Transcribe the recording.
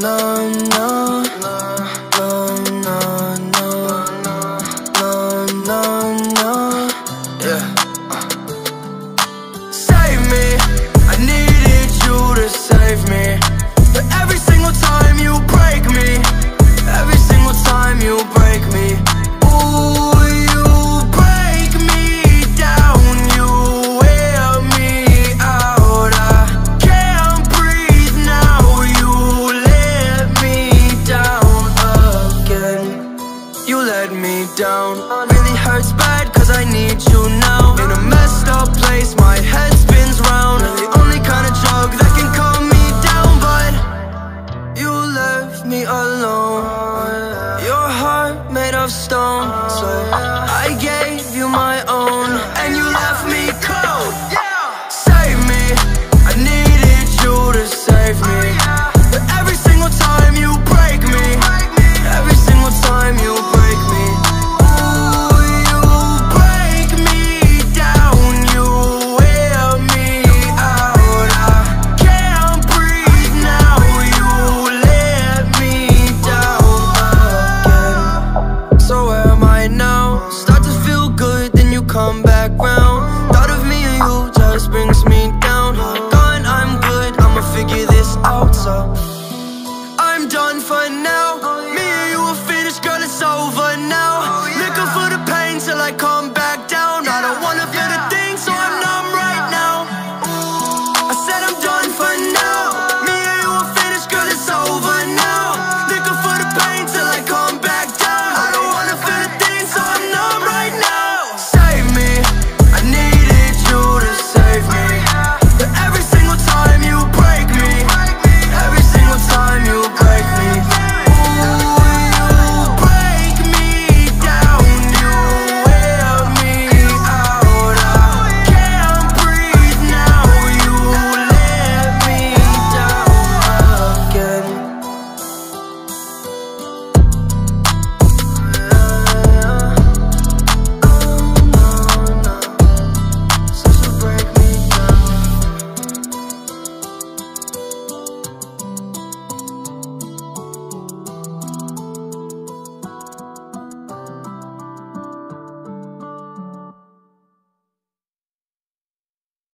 numb stone.